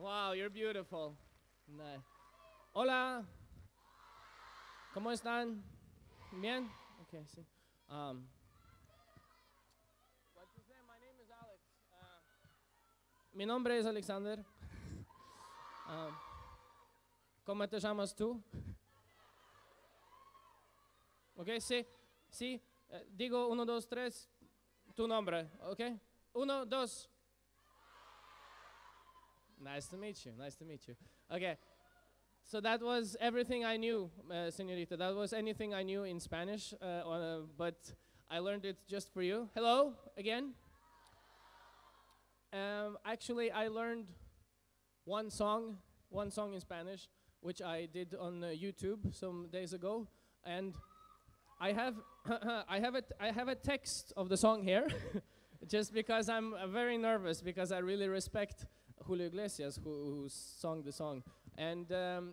Wow, you're beautiful. Nice. Hola. ¿Cómo están? Bien? Okay, sí. Um, what's his name? My name is Alex. Uh, mi nombre es Alexander. Um, ¿Cómo te llamas tú? Ok, sí, sí. eh, digo uno, dos, tres, tu nombre, ok? Uno, dos. Nice to meet you. Nice to meet you. Okay. So that was everything I knew, uh, señorita. That was anything I knew in Spanish, uh, on, uh, but I learned it just for you. Hello again. Um, actually, I learned one song, one song in Spanish, which I did on uh, YouTube some days ago, and I have, I have a, t- I have a text of the song here, just because I'm uh, very nervous because I really respect Julio Iglesias who, who sung the song, and um,